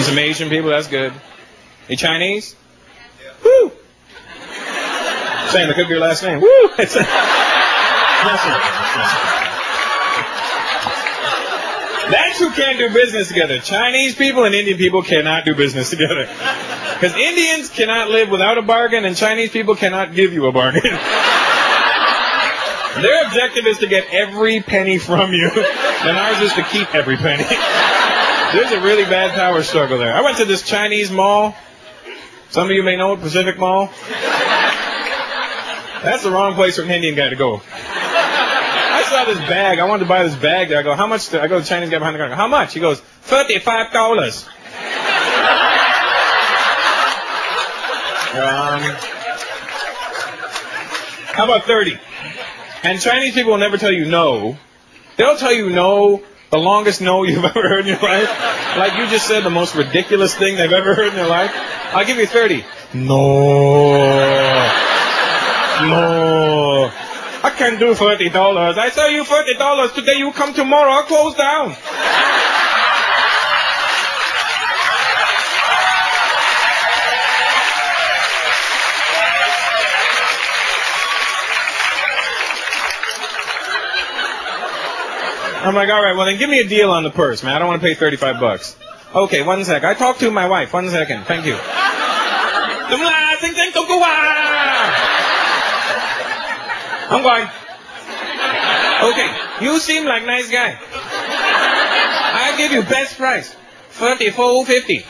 You some Asian people? That's good. You Chinese? Woo! Saying that could be your last name. Woo! A, That's who can't do business together. Chinese people and Indian people cannot do business together. Because Indians cannot live without a bargain, and Chinese people cannot give you a bargain. Their objective is to get every penny from you, and ours is to keep every penny. There's a really bad power struggle there. I went to this Chinese mall. Some of you may know it, Pacific Mall. That's the wrong place for an Indian guy to go. I saw this bag. I wanted to buy this bag. There. I go, how much? I go to the Chinese guy behind the counter. How much? He goes, thirty-five dollars. Um, how about thirty? And Chinese people will never tell you no. They'll tell you no the longest no you've ever heard in your life. Like you just said the most ridiculous thing they've ever heard in their life. I'll give you 30. No. No. I can't do $30. I sell you $30 today. You come tomorrow. I'll close down. I'm like, all right, well then give me a deal on the purse, man. I don't want to pay 35 bucks. Okay, one sec. I talked to my wife. One second. Thank you. I'm going. Okay, you seem like nice guy. I give you best price. 34.50.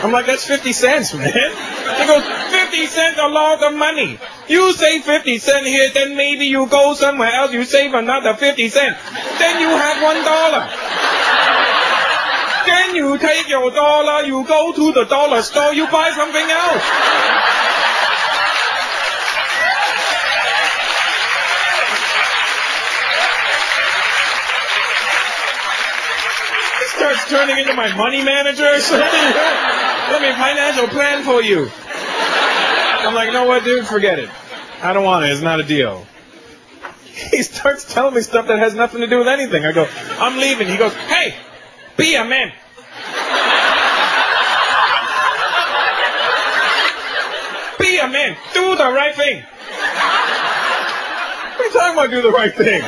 I'm like, that's 50 cents, man. He goes, 50 cents a lot of money. You save 50 cents here, then maybe you go somewhere else, you save another 50 cents. Then you have one dollar. Then you take your dollar, you go to the dollar store, you buy something else. Starts turning into my money manager or something. Let me financial plan for you. I'm like, know what, dude? Forget it. I don't want it. It's not a deal. He starts telling me stuff that has nothing to do with anything. I go, I'm leaving. He goes, hey, be a man. Be a man. Do the right thing. What are you talking about, do the right thing?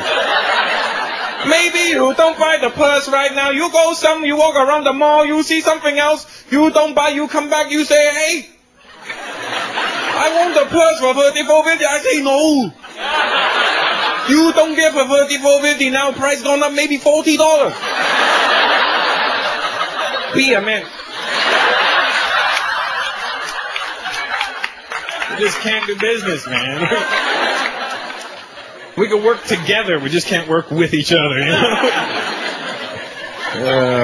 Maybe you don't buy the purse right now. You go some, you walk around the mall, you see something else, you don't buy, you come back, you say, hey, 34.50. I say no. You don't get for 34.50 now, price gone up maybe $40. Be a man. We just can't do business, man. we can work together, we just can't work with each other, you know? Uh,